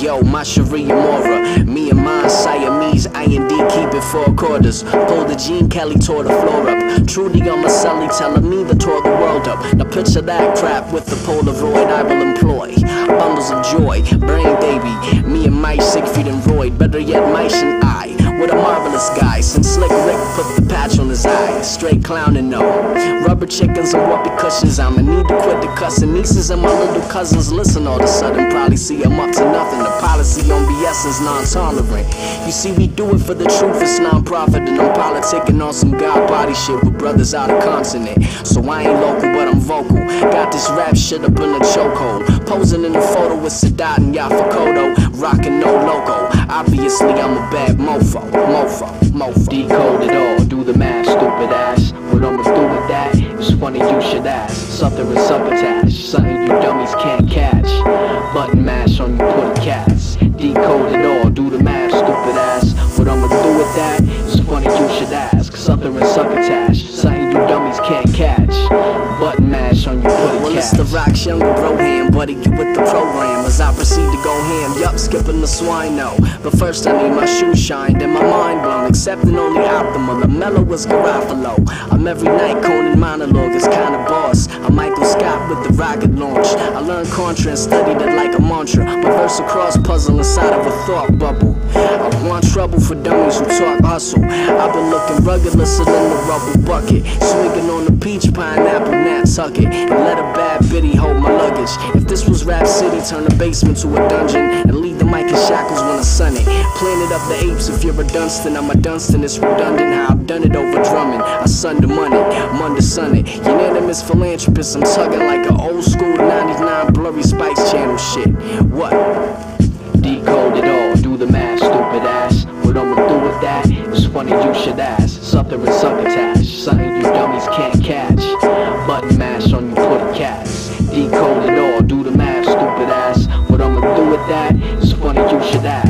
yo, my Sharia Mora. Me and my Siamese, I and D keep it four quarters. Pull the Gene Kelly, tore the floor up. Trudy on my celly telling me to tore the world up. Now picture that crap with the Polaroid I will employ. Bundles of joy, brain baby. Me and Mike Siegfried and Roy. Better yet, Mike and I. A. Since Slick Rick put the patch on his eye. Straight clowning, no. Rubber chickens and whoopee cushions. I'ma need to quit the cussing. Nieces and my little cousins listen all of a sudden. Probably see I'm up to nothing. The policy on BS is non tolerant. You see, we do it for the truth. It's non profit. And I'm politicking on some god body shit with brothers out of continent. So I ain't local, but I'm vocal. Got this rap shit up in the chokehold. Posing in a photo with Sadat and Yafa Kodo. Rocking no logo. Obviously, I'm a bad mofo. Mofo. Mofo. Decode it all, do the math, stupid ass. What I'ma do with that? It's funny you should ask. Something with succotash, something you dummies can't catch. Button mash on you put cats. Decode it all, do the math, stupid ass. What I'ma do with that? It's funny you should ask. Something with succotash, something you dummies can't catch. Button mash on you put Well, it's cats. the Rock's younger bro buddy, you with the program. As I proceed to go ham, yup, skipping the swine, no But first I need my shoes shined and my mind blown. Accepting only optimal, the mellow was Garofalo. I'm every night Conan monologue, it's kinda boss. I'm Michael Scott with the rocket launch. I learned Contra and studied it like a mantra. But verse a cross puzzle inside of a thought bubble Want trouble for dummies who talk hustle. I've been looking ruggedlesser than the rubble bucket. Swinging on the peach pineapple, nat And let a bad biddy hold my luggage. If this was Rap City, turn the basement to a dungeon And leave the mic in shackles when I sun it. Planet up the apes, if you're a Dunstan I'm a Dunstan, it's redundant how I've done it over drumming. I sun the money, Monday sun it. Unanimous philanthropist, I'm tugging like an old school 99 blurry Spice Channel shit. What? It's funny you should ask. Something with succotash, something you dummies can't catch. Button mash on you put cats. Decode it all, do the math, stupid ass. What I'ma do with that? It's funny you should ask.